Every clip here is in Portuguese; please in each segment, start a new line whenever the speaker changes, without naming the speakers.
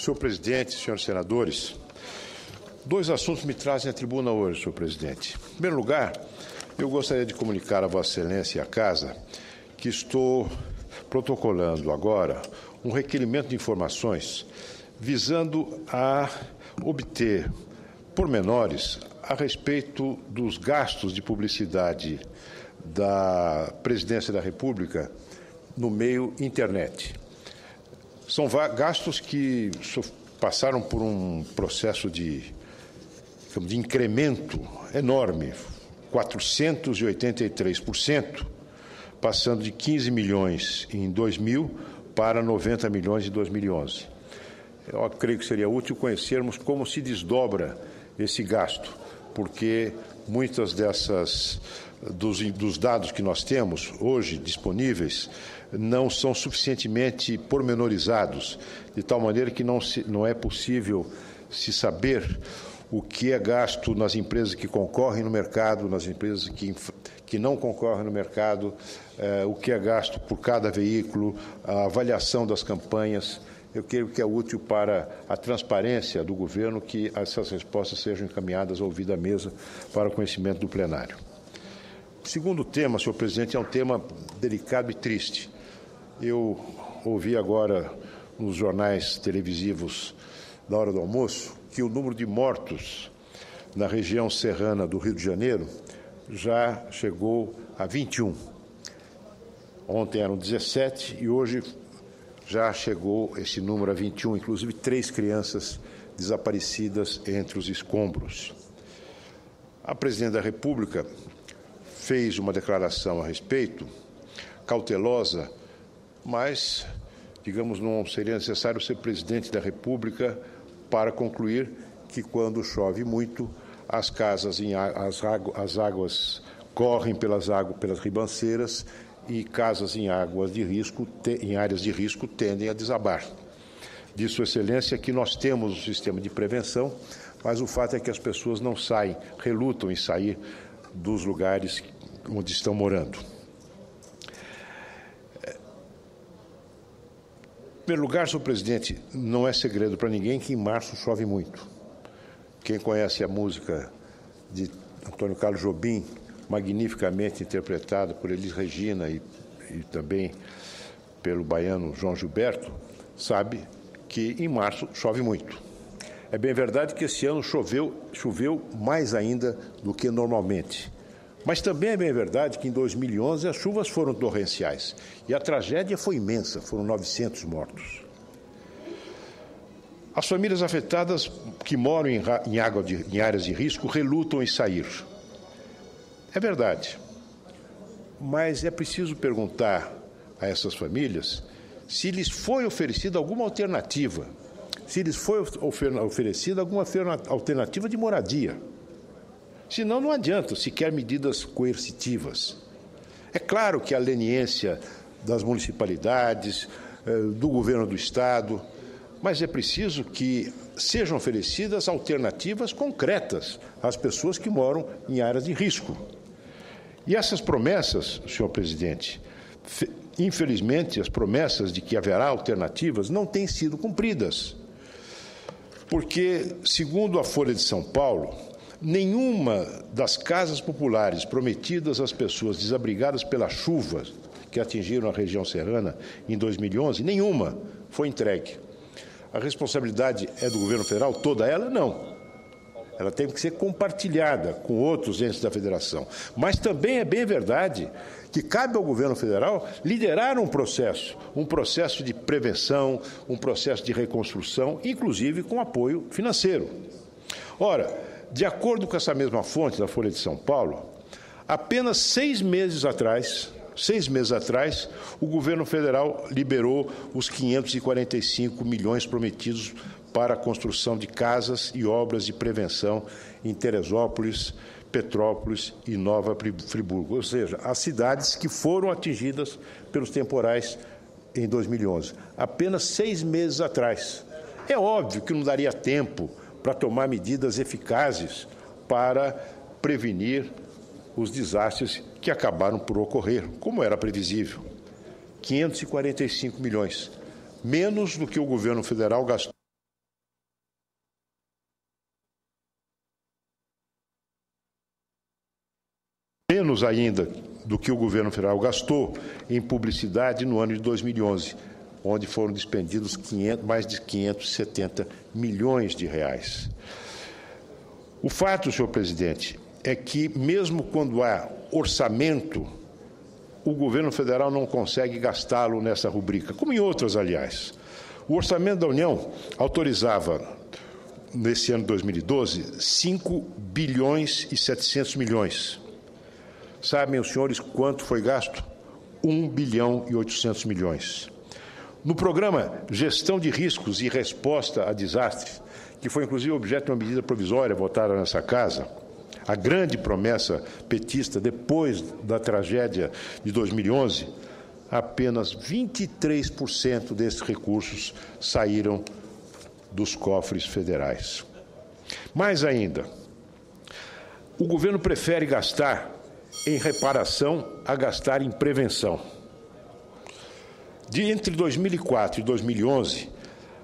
Senhor presidente, senhores senadores, dois assuntos me trazem à tribuna hoje, senhor presidente. Em primeiro lugar, eu gostaria de comunicar a Vossa Excelência e à Casa que estou protocolando agora um requerimento de informações visando a obter pormenores a respeito dos gastos de publicidade da Presidência da República no meio internet. São gastos que passaram por um processo de, de incremento enorme, 483%, passando de 15 milhões em 2000 para 90 milhões em 2011. Eu creio que seria útil conhecermos como se desdobra esse gasto, porque muitas dessas dos, dos dados que nós temos hoje disponíveis não são suficientemente pormenorizados, de tal maneira que não, se, não é possível se saber o que é gasto nas empresas que concorrem no mercado, nas empresas que, que não concorrem no mercado, eh, o que é gasto por cada veículo, a avaliação das campanhas. Eu creio que é útil para a transparência do governo que essas respostas sejam encaminhadas ao ouvido da mesa para o conhecimento do plenário. O segundo tema, senhor presidente, é um tema delicado e triste. Eu ouvi agora nos jornais televisivos da hora do almoço que o número de mortos na região serrana do Rio de Janeiro já chegou a 21. Ontem eram 17 e hoje já chegou esse número a 21, inclusive três crianças desaparecidas entre os escombros. A presidente da República fez uma declaração a respeito, cautelosa, mas, digamos, não seria necessário ser presidente da República para concluir que quando chove muito, as casas, em, as, as águas correm pelas, águas, pelas ribanceiras e casas em águas de risco, em áreas de risco, tendem a desabar. De Sua Excelência que nós temos um sistema de prevenção, mas o fato é que as pessoas não saem, relutam em sair dos lugares onde estão morando. primeiro lugar, senhor presidente, não é segredo para ninguém que em março chove muito. Quem conhece a música de Antônio Carlos Jobim, magnificamente interpretada por Elis Regina e, e também pelo baiano João Gilberto, sabe que em março chove muito. É bem verdade que esse ano choveu, choveu mais ainda do que normalmente. Mas também é bem verdade que em 2011 as chuvas foram torrenciais e a tragédia foi imensa, foram 900 mortos. As famílias afetadas que moram em, de, em áreas de risco relutam em sair. É verdade. Mas é preciso perguntar a essas famílias se lhes foi oferecida alguma alternativa, se lhes foi oferecida alguma alternativa de moradia. Senão não adianta sequer medidas coercitivas. É claro que a leniência das municipalidades, eh, do governo do Estado, mas é preciso que sejam oferecidas alternativas concretas às pessoas que moram em áreas de risco. E essas promessas, senhor presidente, infelizmente, as promessas de que haverá alternativas não têm sido cumpridas. Porque, segundo a Folha de São Paulo, Nenhuma das casas populares prometidas às pessoas desabrigadas pelas chuvas que atingiram a região serrana em 2011, nenhuma foi entregue. A responsabilidade é do governo federal, toda ela? Não. Ela tem que ser compartilhada com outros entes da federação. Mas também é bem verdade que cabe ao governo federal liderar um processo, um processo de prevenção, um processo de reconstrução, inclusive com apoio financeiro. Ora, de acordo com essa mesma fonte da Folha de São Paulo, apenas seis meses atrás, seis meses atrás, o governo federal liberou os 545 milhões prometidos para a construção de casas e obras de prevenção em Teresópolis, Petrópolis e Nova Friburgo, ou seja, as cidades que foram atingidas pelos temporais em 2011, apenas seis meses atrás. É óbvio que não daria tempo para tomar medidas eficazes para prevenir os desastres que acabaram por ocorrer, como era previsível. 545 milhões, menos do que o governo federal gastou. Menos ainda do que o governo federal gastou em publicidade no ano de 2011 onde foram despendidos 500, mais de 570 milhões de reais. O fato, senhor presidente, é que, mesmo quando há orçamento, o governo federal não consegue gastá-lo nessa rubrica, como em outras, aliás. O orçamento da União autorizava, nesse ano de 2012, 5 bilhões e 700 milhões. Sabem os senhores quanto foi gasto? 1 bilhão e 800 milhões. No programa Gestão de Riscos e Resposta a Desastres, que foi inclusive objeto de uma medida provisória votada nessa casa, a grande promessa petista depois da tragédia de 2011, apenas 23% desses recursos saíram dos cofres federais. Mais ainda, o governo prefere gastar em reparação a gastar em prevenção. De entre 2004 e 2011,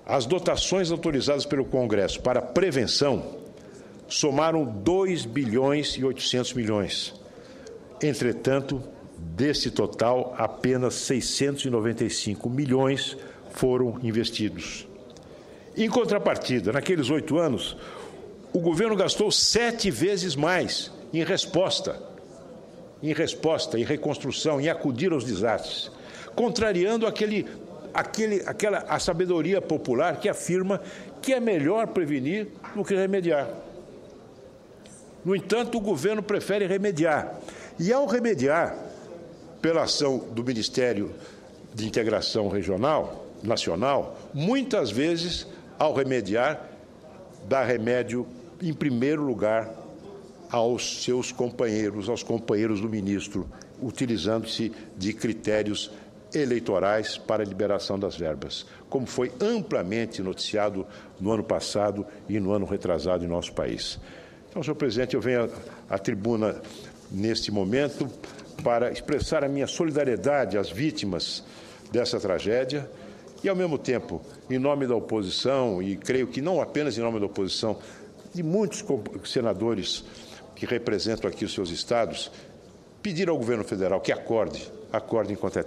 as dotações autorizadas pelo Congresso para prevenção somaram 2 bilhões e 800 milhões. Entretanto, desse total, apenas 695 milhões foram investidos. Em contrapartida, naqueles oito anos, o governo gastou sete vezes mais em resposta, em resposta, em reconstrução, em acudir aos desastres, contrariando aquele, aquele, aquela a sabedoria popular que afirma que é melhor prevenir do que remediar. No entanto, o governo prefere remediar. E ao remediar, pela ação do Ministério de Integração Regional, Nacional, muitas vezes, ao remediar, dá remédio, em primeiro lugar, aos seus companheiros, aos companheiros do ministro, utilizando-se de critérios eleitorais para a liberação das verbas, como foi amplamente noticiado no ano passado e no ano retrasado em nosso país. Então, senhor presidente, eu venho à tribuna neste momento para expressar a minha solidariedade às vítimas dessa tragédia e, ao mesmo tempo, em nome da oposição, e creio que não apenas em nome da oposição, de muitos senadores que representam aqui os seus estados, pedir ao governo federal que acorde, acorde enquanto é